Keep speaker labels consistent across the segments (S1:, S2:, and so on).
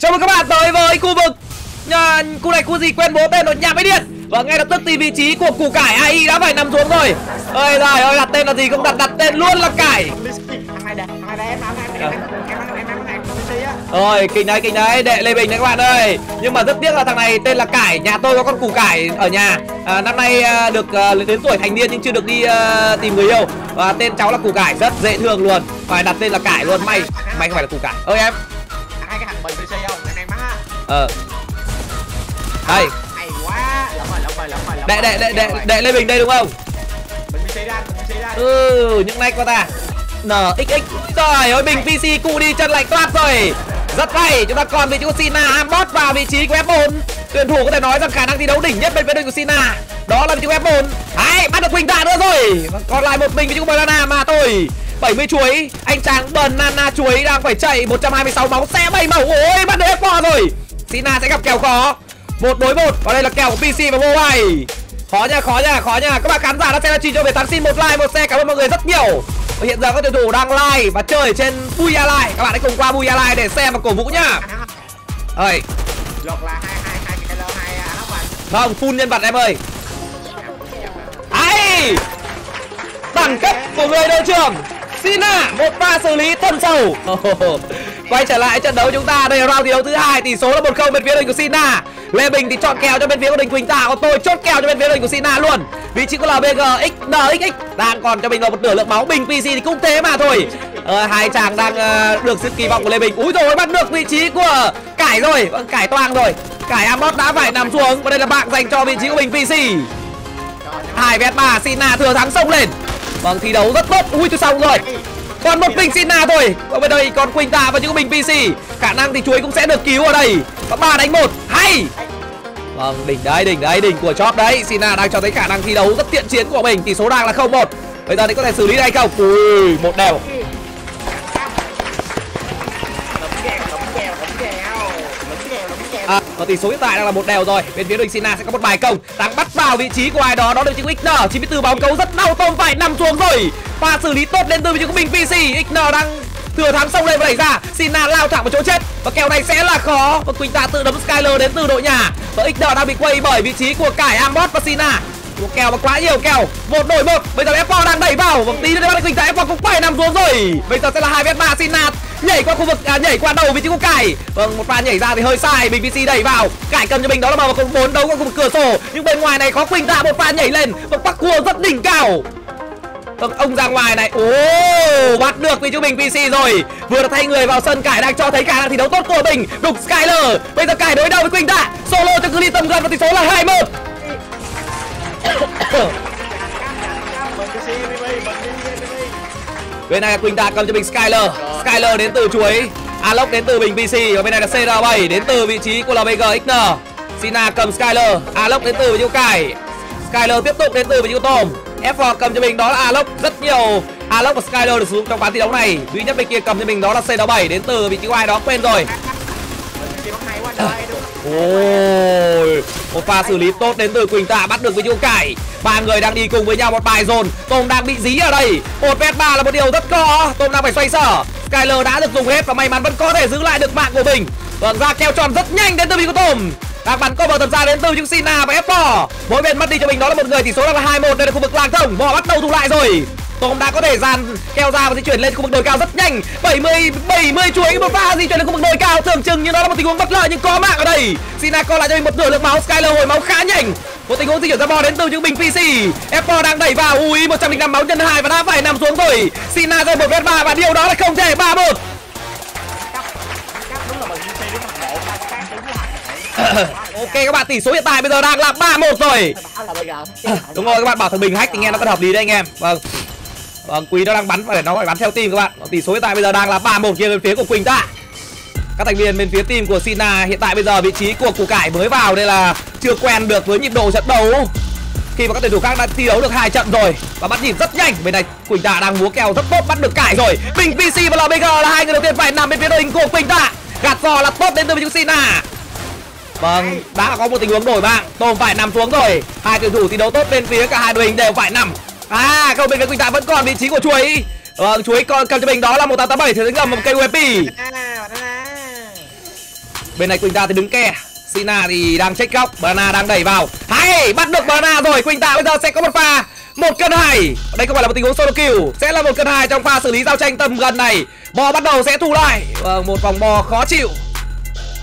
S1: Chào mừng các bạn tới với khu vực nhà Khu này khu gì quen bố tên rồi nhà máy điện. Và ngay lập tức thì vị trí của củ cải AI đã phải nằm xuống rồi. Ơi rồi ơi đặt tên là gì cũng đặt đặt tên luôn là cải. Rồi kinh đấy kinh đấy đệ Lê Bình đấy các bạn ơi. Nhưng mà rất tiếc là thằng này tên là cải Nhà tôi có con củ cải ở nhà. À, Năm nay à, được à, đến tuổi thành niên nhưng chưa được đi à, tìm người yêu. Và tên cháu là củ cải rất dễ thương luôn. Phải đặt tên là cải luôn May May không phải là củ cải. Ơi em
S2: cái bình PC không? Thằng này má.
S1: Ờ. Đây
S2: hay. quá. Lắm rồi lắm rồi lắm rồi
S1: đệ đệ đệ đệ đệ lê bình đây đúng không?
S2: Bình PC ra bình PC ra
S1: ừ những này qua ta. Nxx trời ơi bình pc cụ đi chân lạnh toát rồi. Rất hay chúng ta còn vị trí của sina ambot vào vị trí của f4 tuyển thủ có thể nói rằng khả năng thi đấu đỉnh nhất bên phía đội của sina đó là vị trí của f4 hay bắt được quỳnh tạ nữa rồi. Còn lại một mình vị trí của banana mà thôi 70 chuối. Anh chàng banana chuối đang phải chạy 126 máu xe 7 màu. Ôi bắt được f rồi. Sina sẽ gặp kèo khó. Một đối một. Và đây là kèo của pc và mobile khó nha khó nha khó nha. Các bạn khán giả đã xem livestream cho về thắng xin một like một xe cảm ơn mọi người rất nhiều. Và hiện giờ các tuyển thủ đang like và chơi trên Buya Live các bạn hãy cùng qua Buya Live để xem và cổ vũ nhá ơi không full nhân vật em ơi. Ấy đẳng cấp của người đội trưởng Sina một pha xử lý tuần sầu. Quay trở lại trận đấu chúng ta đây là round thi đấu thứ hai tỷ số là một không bên phía đội của Sina. Lê Bình thì chọn kèo cho bên phía của Đình Quỳnh Tạ còn tôi chốt kèo cho bên phía đội của Sina luôn. Vị trí của LBG XNXX đang còn cho mình là một nửa lượng máu Bình PC thì cũng thế mà thôi. Ờ, hai chàng đang uh, được sự kỳ vọng của Lê Bình. Úi rồi bắt được vị trí của cải rồi vâng, cải toang rồi. Cải Amos đã phải nằm xuống và đây là bạn dành cho vị trí của Bình PC hai vét ba Sina thừa thắng xông lên vâng thi đấu rất tốt. Ui, tôi xong rồi. Còn một bình Sina thôi còn bên đây còn Quỳnh Tạ và những bình PC khả năng thì chuối cũng sẽ được cứu ở đây. Và ba đánh một. Hay! Vâng đỉnh đấy đỉnh đấy, đỉnh của chóp đấy. Sina đang cho thấy khả năng thi đấu rất thiện chiến của mình. Tỷ số đang là không một. Bây giờ thì có thể xử lý hay không? Ui, một đều. À, và tỷ số hiện tại đang là một đều rồi. Bên phía đội Sina sẽ có một bài công. Đang bắt vào vị trí của ai đó đó là chính trí của XN 94 bóng cấu rất đau tôm phải nằm xuống rồi. Và xử lý tốt lên từ vị trí của mình PC XN đang thừa thắng xong lên và đẩy ra. Sina lao thẳng vào chỗ chết. Và kèo này sẽ là khó. Và Quỳnh Tạ tự đấm Skyler đến từ đội nhà. Và XN đang bị quay bởi vị trí của cải Ambot và Sina. Ủa, kèo và quá nhiều kèo. Một đổi một. Bây giờ f đang đẩy vào. Một tí nữa đây quỳnh ra f cũng phải nằm xuống rồi. Bây giờ sẽ là hai vét ba Sina nhảy qua khu vực à, nhảy qua đầu vị trí của cải. Vâng một pha nhảy ra thì hơi sai. Mình pc đẩy vào. Cải cầm cho mình đó là màu còn bốn đấu qua khu vực cửa sổ. Nhưng bên ngoài này có quỳnh đã một pha nhảy lên. Một bắc cua rất đỉnh cao. Vâng, ông ra ngoài này. Ồ, bắt được vị trí mình PC rồi. Vừa được thay người vào sân Cải đang cho thấy khả năng thi đấu tốt của mình Đục Skyler. Bây giờ Cải đối đầu với Quỳnh Tạ Solo cho cứ đi tầm gần và tỷ số là 2-1 Bên này là Quỳnh Tạ cầm cho mình Skyler. Skyler đến từ chuối, Alok đến từ bình PC Và bên này là CR7 đến từ vị trí của LBG XN Sina cầm Skyler, Alok đến từ với trí Cải Skyler tiếp tục đến từ vị trí của Tom. F4 cầm cho mình đó là Alok, Rất nhiều. Alok và Skyler được sử dụng trong ván thi đấu này. Duy nhất bên kia cầm cho mình đó là CR7 đến từ vị trí của ai đó, quên rồi
S2: PC bóng hay quá trời đúng
S1: Ôi, Một pha xử lý tốt đến từ Quỳnh Tạ, bắt được với Chu Cải. Ba người đang đi cùng với nhau một bài dồn. Tôm đang bị dí ở đây. Một vét ba là một điều rất khó Tôm đang phải xoay sở. Skyler đã được dùng hết và may mắn vẫn có thể giữ lại được mạng của mình. Vâng ra keo tròn rất nhanh đến từ vị của Tôm. Đang bắn cover tầm xa đến từ những Sina và F4 Mỗi bên mất đi cho mình đó là một người, tỷ số đang là 2-1 Đây là khu vực làng thông. Bò bắt đầu thủ lại rồi. Tôm đã có thể dàn keo ra và di chuyển lên khu vực đồi cao rất nhanh. 70 70 chuối một pha di chuyển lên khu vực đồi cao. Tưởng chừng như nó là một tình huống bất lợi nhưng có mạng ở đây. Sina co lại cho mình một nửa lượng máu. Skyler hồi máu khá nhanh. Một tình huống di chuyển ra bò đến từ những bình PC F4 đang đẩy vào. Ui 105 máu nhân 2 và đã phải nằm xuống rồi. Sina rơi một vết ba và điều đó là không thể 3 1
S2: Chắc đúng là bình PC đúng mặt bộ mà khác đúng là
S1: Ok các bạn tỷ số hiện tại bây giờ đang là 3-1 rồi.
S2: Bảo là bây giờ.
S1: Đúng rồi các bạn bảo thằng Bình hack thì nghe nó rất hợp lý đấy anh em. Vâng Vâng Quý nó đang bắn và để nó phải bắn theo team các bạn. Tỷ số hiện tại bây giờ đang là 3-1 kia bên phía của Quỳnh Tạ. Các thành viên bên phía team của Sina hiện tại bây giờ vị trí của củ cải mới vào đây là chưa quen được với nhịp độ trận đấu. Khi mà các tuyển thủ khác đã thi đấu được hai trận rồi và bắt nhịp rất nhanh bên này Quỳnh Tạ đang múa kèo rất tốt bắt được cải rồi. Bình PC và LBG là hai người đầu tiên phải nằm bên phía đội hình của Quỳnh Tạ. Gạt giò là tốt đến từ phía Sina. Vâng, đã có một tình huống đổi bạn Tôm phải nằm xuống rồi. Hai tuyển thủ thi đấu tốt bên phía cả hai đội hình đều phải nằm. À, không bên phía Quỳnh Tạ vẫn còn vị trí của chuối Vâng, chuối còn cầm cho mình đó là 1887 thì đánh gầm một cây UMP bên này quỳnh ta thì đứng ke sina thì đang check góc. Bana đang đẩy vào. Hay bắt được bana rồi. Quỳnh ta bây giờ sẽ có một pha một cân hai. Đây không phải là một tình huống solo kill. Sẽ là một cân hai trong pha xử lý giao tranh tầm gần này. Bò bắt đầu sẽ thu lại. Vâng một vòng bò khó chịu.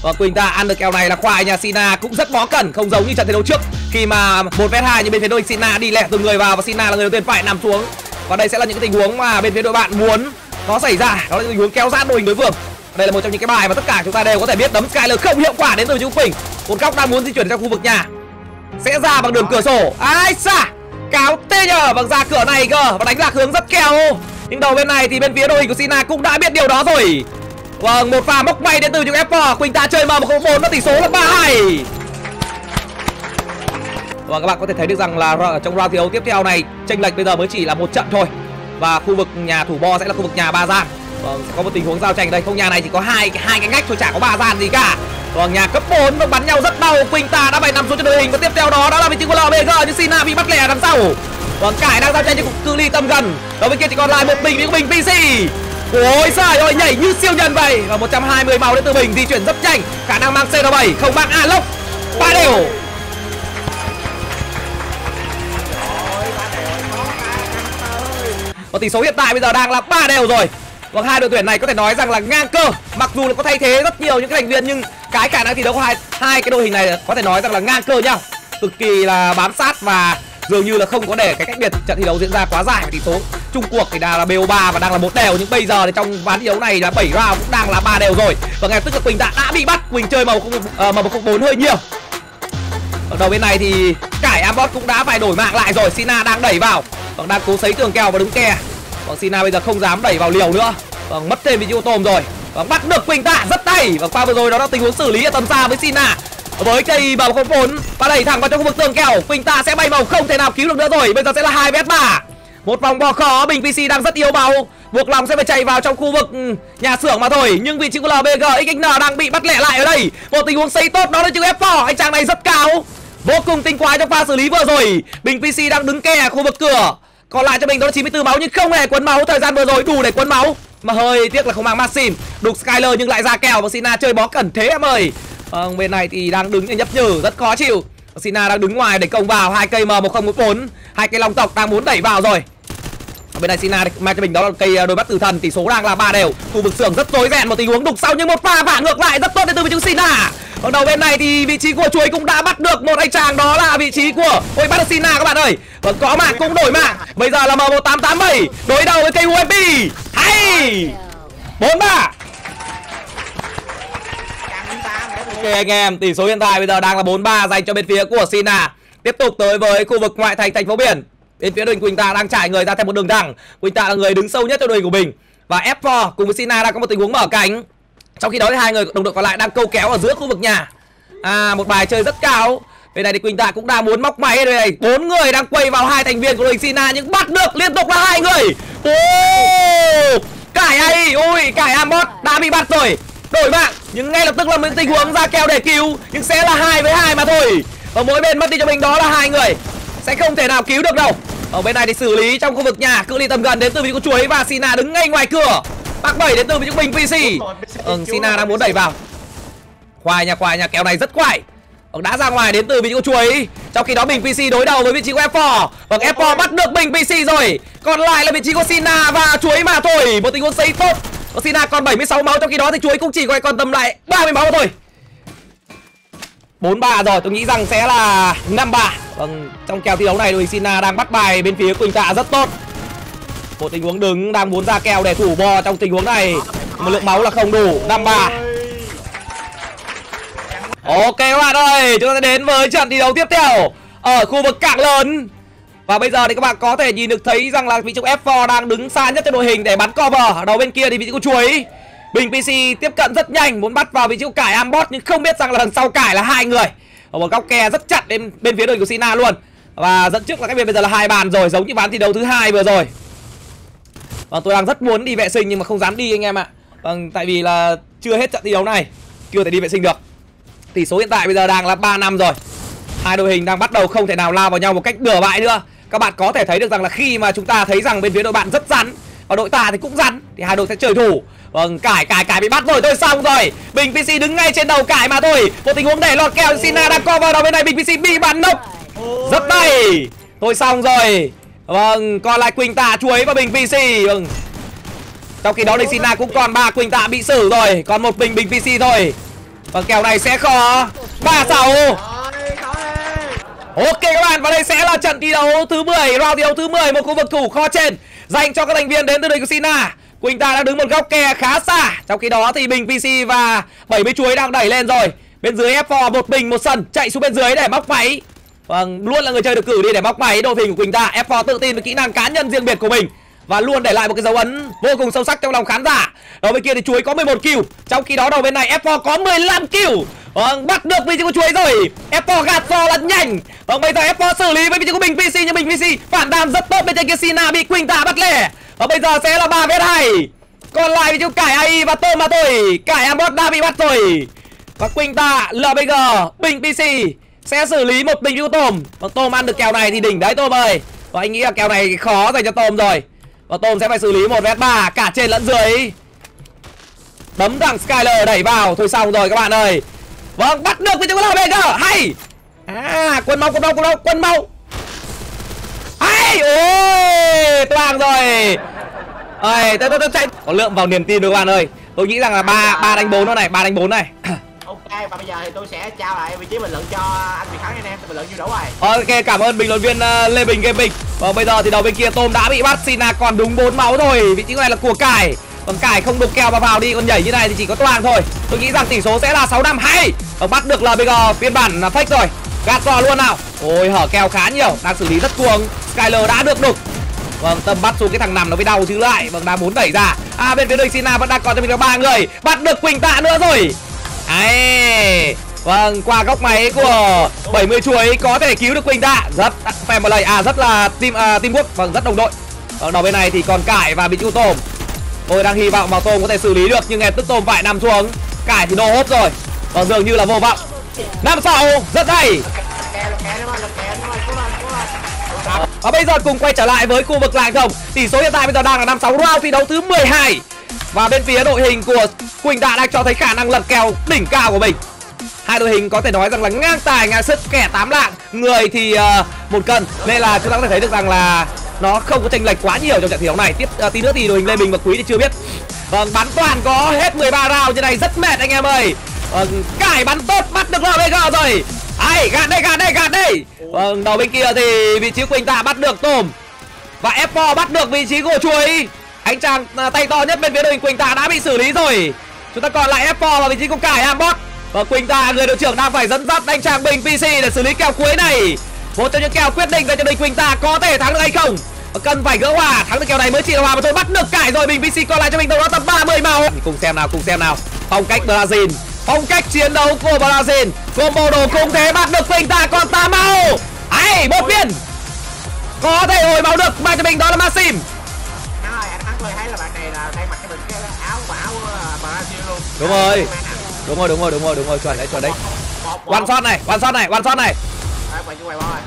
S1: Và Quỳnh ta ăn được kèo này là khoai nhà Sina cũng rất bó cẩn không giống như trận thi đấu trước khi mà một vs hai như bên phía đội Sina đi lẹ từng người vào và Sina là người đầu tiên phải nằm xuống. Và đây sẽ là những tình huống mà bên phía đội bạn muốn nó xảy ra. Đó là tình huống kéo sát đội hình đối phương. Đây là một trong những cái bài mà tất cả chúng ta đều có thể biết đấm Skyler không hiệu quả đến từ Trung Quỳnh một góc đang muốn di chuyển trong khu vực nhà. Sẽ ra bằng đường cửa sổ. Ai xa! Cáo tê nhờ! Bằng ra cửa này cơ. Và đánh lạc hướng rất kèo. Nhưng đầu bên này thì bên phía đội hình của Sina cũng đã biết điều đó rồi. Vâng, một pha móc may đến từ những F4 Quỳnh ta chơi mà một bốn nó tỷ số là 3-2 và các bạn có thể thấy được rằng là trong round thi đấu tiếp theo này tranh lệch bây giờ mới chỉ là một trận thôi. Và khu vực nhà thủ bo sẽ là khu vực nhà ba gian. Vâng, sẽ có một tình huống giao tranh đây. Không nhà này chỉ có hai hai cái ngách thôi chả có ba gian gì cả. Vâng, nhà cấp 4 vẫn bắn nhau rất đau. Quỳnh ta đã phải nằm xuống cho đội hình Và tiếp theo đó đó là vị trí của LBG Nhưng Sina bị bắt lẻ đằng sau. Vâng, cải đang giao tranh trên cự ly tầm gần. Ở bên kia chỉ còn lại một mình với mình PC Ôi trời ơi nhảy như siêu nhân vậy. Và 120 máu đến từ mình di chuyển rất nhanh. Khả năng mang C7 không mang A lốc. Ba đều. Và tỷ số hiện tại bây giờ đang là ba đều rồi. Và hai đội tuyển này có thể nói rằng là ngang cơ. Mặc dù là có thay thế rất nhiều những cái thành viên Nhưng cái khả năng thi đấu của hai, hai cái đội hình này có thể nói rằng là ngang cơ nhau Cực kỳ là bám sát và dường như là không có để cái cách biệt trận thi đấu diễn ra quá dài. Tỷ số chung cuộc thì đang là BO3 và đang là một đều. Nhưng bây giờ thì trong ván thi đấu này là 7 round cũng đang là ba đều rồi. Và ngay tức là Quỳnh đã đã bị bắt. Quỳnh chơi màu không uh, màu không bốn hơi nhiều. Ở đầu bên này thì cải Ambot cũng đã phải đổi mạng lại rồi. Sina đang đẩy vào. Vâng đang cố sấy tường kèo và đứng kè. Vâng Sina bây giờ không dám đẩy vào liều nữa. Vâng mất thêm vị trí ô tôm rồi. Vâng bắt được Quỳnh Tạ, rất tay. Và qua vừa rồi đó là tình huống xử lý ở tầm xa với Sina. Với cây bảo không bốn và đẩy thẳng vào trong khu vực tường kèo Quỳnh Tạ sẽ bay màu không thể nào cứu được nữa rồi. Bây giờ sẽ là hai mét ba. Một vòng bò khó bình pc đang rất yếu bầu. Buộc lòng sẽ phải chạy vào trong khu vực ừ, nhà xưởng mà thôi. Nhưng vị trí của lbg xxn đang bị bắt lẻ lại ở đây. Một tình huống xây tốt đó là chữ f anh chàng này rất cao. Vô cùng tinh quái trong pha xử lý vừa rồi. Bình pc đang đứng kè khu vực cửa còn lại cho mình đó là 94 máu nhưng không hề quấn máu. Thời gian vừa rồi đủ để quấn máu. Mà hơi tiếc là không mang maxim. Đục skyler nhưng lại ra kèo và sina chơi bó cẩn thế em ơi. Ờ, bên này thì đang đứng nhấp nhử rất khó chịu. Sina đang đứng ngoài để công vào hai cây M1014 hai cây long tộc đang muốn đẩy vào rồi. Ở bên này Sina mang cho mình đó là cây ờ, đôi mắt tử thần. Tỷ số đang là ba đều. Khu vực xưởng rất tối rèn một tình huống đục sau nhưng một pha phản ngược lại rất tốt đến từ vị chúng Sina ở đầu bên này thì vị trí của chuối cũng đã bắt được một anh chàng đó là vị trí của ôi bắt được Sina các bạn ơi vẫn có mạng cũng đổi mạng bây giờ là M1887 đối đầu với cây UMP hay bốn ba Ok anh em, tỷ số hiện tại bây giờ đang là 4-3 dành cho bên phía của Sina. Tiếp tục tới với khu vực ngoại thành thành phố biển. Bên phía đội Quỳnh Tạ đang trải người ra theo một đường thẳng. Quỳnh Tạ là người đứng sâu nhất trong đội của mình. Và F4 cùng với Sina đang có một tình huống mở cánh. Trong khi đó thì hai người đồng đội còn lại đang câu kéo ở giữa khu vực nhà. À một bài chơi rất cao. Bên này thì Quỳnh Tạ cũng đang muốn móc máy đây này. Bốn người đang quay vào hai thành viên của đội Sina nhưng bắt được liên tục là hai người. Ô! Cải ai, ui, cải Amot đã bị bắt rồi đổi mạng nhưng ngay lập tức là một tình huống ra kèo để cứu nhưng sẽ là hai với hai mà thôi và mỗi bên mất đi cho mình đó là hai người sẽ không thể nào cứu được đâu ở bên này thì xử lý trong khu vực nhà cự ly tầm gần đến từ vị của chuối và Sina đứng ngay ngoài cửa bác bảy đến từ vị của bình PC ừ, Sina đang muốn đẩy vào. Khoai nhà khoai nhà kèo này rất khoai Ông đã ra ngoài đến từ vị trí của chuối. Trong khi đó Bình PC đối đầu với vị trí của F4 Vâng F4 bắt được Bình PC rồi. Còn lại là vị trí của Sina và chuối mà thôi. Một tình huống xây tốt. Và Sina còn 76 máu trong khi đó thì chuối cũng chỉ còn tầm lại 30 máu thôi. 4-3 rồi tôi nghĩ rằng sẽ là 5-3 Vâng trong kèo thi đấu này đội Sina đang bắt bài bên phía Quỳnh Tạ rất tốt một tình huống đứng, đang muốn ra kèo để thủ bò trong tình huống này Một lượng máu là không đủ 5-3 Ok các bạn ơi, chúng ta sẽ đến với trận thi đấu tiếp theo Ở khu vực cảng lớn và bây giờ thì các bạn có thể nhìn được thấy rằng là vị trí F4 đang đứng xa nhất trong đội hình để bắn cover. Ở đầu bên kia thì vị trí của chuối. Bình PC tiếp cận rất nhanh, muốn bắt vào vị trí của cải Ambot, nhưng không biết rằng là đằng sau cải là hai người. Ở một góc kè rất chặt bên bên phía đội của Sina luôn. Và dẫn trước là cái biệt bây giờ là hai bàn rồi, giống như ván thi đấu thứ hai vừa rồi. Vâng tôi đang rất muốn đi vệ sinh nhưng mà không dám đi anh em ạ. Vâng tại vì là chưa hết trận thi đấu này, chưa thể đi vệ sinh được. Tỷ số hiện tại bây giờ đang là 3 năm rồi. Hai đội hình đang bắt đầu không thể nào lao vào nhau một cách bừa bãi nữa. Các bạn có thể thấy được rằng là khi mà chúng ta thấy rằng bên phía đội bạn rất rắn và đội ta thì cũng rắn thì hai đội sẽ chơi thủ. Vâng cải cải cải bị bắt rồi thôi xong rồi. Bình pc đứng ngay trên đầu cải mà thôi. Một tình huống để lọt kèo sina đang co vào đầu bên này. Bình pc bị bắn nốc. Rất đầy thôi xong rồi vâng còn lại quỳnh tạ chuối và bình pc vâng trong khi đó đây sina cũng còn ba quỳnh tạ bị xử rồi còn một bình bình pc thôi và kèo này sẽ khó ba sáu
S2: Rồi, khó đi.
S1: Ok các bạn, và đây sẽ là trận thi đấu thứ 10, round thi đấu thứ 10 một khu vực thủ kho trên dành cho các thành viên đến từ đội của Sina. Quỳnh tạ đang đứng một góc kè khá xa. Trong khi đó thì Bình PC và 70 chuối đang đẩy lên rồi. Bên dưới F4 một bình một sân chạy xuống bên dưới để móc máy. Vâng, luôn là người chơi được cử đi để móc máy đội hình của Quỳnh ta. F4 tự tin với kỹ năng cá nhân riêng biệt của mình và luôn để lại một cái dấu ấn vô cùng sâu sắc trong lòng khán giả. Đầu bên kia thì chuối có 11 kill, trong khi đó đầu bên này F4 có 15 kill. Vâng, bắt được vị trí của chuối rồi. F4 gạt do là nhanh. Vâng, bây giờ F4 xử lý với vị trí của mình PC nhưng mình PC phản đam rất tốt bên trên kia Sina bị Quỳnh Tạ bắt lẻ. Và bây giờ sẽ là 3 vs 2. Còn lại vị trí Cải AI và Tôm mà thôi. Cải Ambot đã bị bắt rồi. Và Quỳnh Tạ, LBG, Bình PC sẽ xử lý một bình của Tôm. Và Tôm ăn được kèo này thì đỉnh đấy Tôm ơi. Và anh nghĩ là kèo này khó dành cho Tôm rồi. Và Tôm sẽ phải xử lý một vét ba cả trên lẫn dưới. Đấm thằng Skyler đẩy vào thôi xong rồi các bạn ơi. Vâng, bắt được với chúng ta bây giờ. Hay. À, quân mau quân mau quân mau quân mau. Hay. Ôi, toang rồi. Ơi, tôi tôi tôi chạy. Có lượng vào niềm tin rồi các bạn ơi. Tôi nghĩ rằng là ba ba đánh bốn nó này, ba đánh bốn này.
S2: Ok, và bây giờ thì tôi sẽ trao lại vị trí bình luận cho anh Việt Thắng anh em. Bình luận như đủ rồi.
S1: Ok, cảm ơn bình luận viên uh, Lê Bình Gaming. Và bây giờ thì đầu bên kia Tôm đã bị bắt, Sina còn đúng 4 máu thôi. Vị trí này là của cải. Còn cải không được kèo mà vào đi, còn nhảy như này thì chỉ có toàn thôi. Tôi nghĩ rằng tỷ số sẽ là 6 5 hay. Và bắt được LBG phiên bản là fake rồi. Gạt giò luôn nào. Ôi hở kèo khá nhiều, đang xử lý rất cuồng. Skyler đã được đục. Vâng, Tâm bắt xuống cái thằng nằm nó mới đau chứ lại. Vâng, đang muốn đẩy ra. À bên phía đội Sina vẫn đang còn cho mình là ba người. Bắt được Quỳnh Tạ nữa rồi. Ấy. Vâng, qua góc máy của 70 chuối có thể cứu được Quỳnh Tạ. Rất phải một lời à rất là team à, teamwork, vâng rất đồng đội. Vâng, đầu bên này thì còn Cải và bị chu Tôm. Tôi đang hy vọng vào Tôm có thể xử lý được nhưng ngay tức Tôm phải nằm xuống. Cải thì nô hốt rồi. Còn dường như là vô vọng. Năm sau rất hay. Và bây giờ cùng quay trở lại với khu vực làng rồng. Tỷ số hiện tại bây giờ đang là 5 6 round thi đấu thứ 12. Và bên phía đội hình của Quỳnh Tạ đang cho thấy khả năng lật kèo đỉnh cao của mình. Hai đội hình có thể nói rằng là ngang tài ngang sức kẻ tám lạng, người thì uh, một cân nên là chúng ta có thể thấy được rằng là nó không có chênh lệch quá nhiều trong trận thi đấu này. Tiếp uh, tí nữa thì đội hình Lê Bình và Quý thì chưa biết. Vâng, bắn toàn có hết 13 round như này rất mệt anh em ơi. Vâng, cải bắn tốt bắt được LBG rồi. Ai, gạt đây, gạt đây, gạt đây. Vâng, đầu bên kia thì vị trí Quỳnh Tạ bắt được Tôm. Và F4 bắt được vị trí của chuối. Anh chàng à, tay to nhất bên phía đội hình Quỳnh Tạ đã bị xử lý rồi. Chúng ta còn lại F4 và vị trí của cải Ambot. Và Quỳnh Tạ người đội trưởng đang phải dẫn dắt anh chàng Bình PC để xử lý kèo cuối này. Một trong những kèo quyết định về cho đội Quỳnh Tạ có thể thắng được hay không. Và cần phải gỡ hòa, thắng được kèo này mới chỉ là hòa mà thôi bắt được cải rồi Bình PC còn lại cho mình đâu đó tầm 30 màu. Cùng xem nào, cùng xem nào. Phong cách Brazil, phong cách chiến đấu của Brazil. Combo đồ cùng thế bắt được Quỳnh Tạ còn 8 màu. Ấy, một biên Có thể hồi máu được mang cho mình đó là Maxim
S2: tôi thấy là bạn này là đang mặc cái cái áo và áo uh, Brazil luôn.
S1: Đúng rồi. Đúng rồi, đúng rồi, đúng rồi, đúng rồi, chuẩn đấy, chuẩn đấy. One shot này, one shot này, one shot này.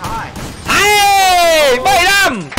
S2: Thôi.
S1: Hay, bảy năm.